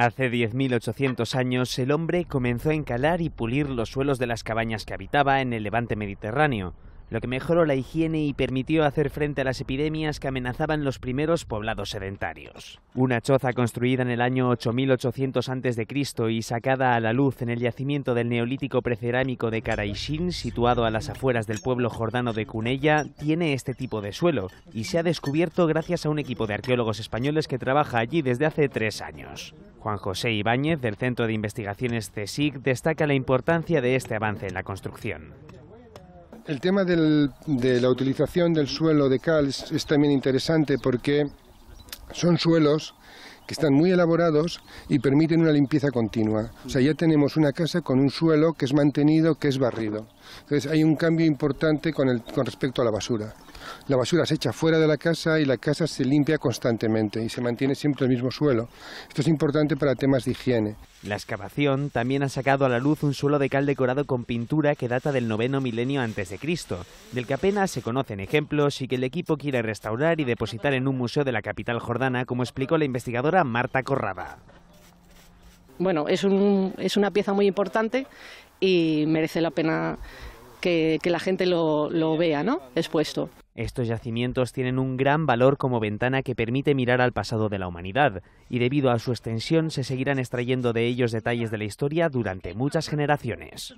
Hace 10.800 años el hombre comenzó a encalar y pulir los suelos de las cabañas que habitaba en el levante mediterráneo, lo que mejoró la higiene y permitió hacer frente a las epidemias que amenazaban los primeros poblados sedentarios. Una choza construida en el año 8800 a.C. y sacada a la luz en el yacimiento del neolítico precerámico de Karaishin, situado a las afueras del pueblo jordano de Cunella, tiene este tipo de suelo y se ha descubierto gracias a un equipo de arqueólogos españoles que trabaja allí desde hace tres años. Juan José Ibáñez, del Centro de Investigaciones CSIC, destaca la importancia de este avance en la construcción. El tema de la utilización del suelo de cal es, también interesante porque son suelos que están muy elaborados y permiten una limpieza continua. O sea, ya tenemos una casa con un suelo que es mantenido, que es barrido. Entonces hay un cambio importante con respecto a la basura. La basura se echa fuera de la casa y la casa se limpia constantemente y se mantiene siempre el mismo suelo. Esto es importante para temas de higiene. La excavación también ha sacado a la luz un suelo de cal decorado con pintura que data del noveno milenio antes de Cristo, del que apenas se conocen ejemplos y que el equipo quiere restaurar y depositar en un museo de la capital jordana, como explicó la investigadora Marta Corrada. Bueno, es, una pieza muy importante y merece la pena que, la gente lo, lo vea, ¿no? Expuesto. Estos yacimientos tienen un gran valor como ventana que permite mirar al pasado de la humanidad, y debido a su extensión se seguirán extrayendo de ellos detalles de la historia durante muchas generaciones.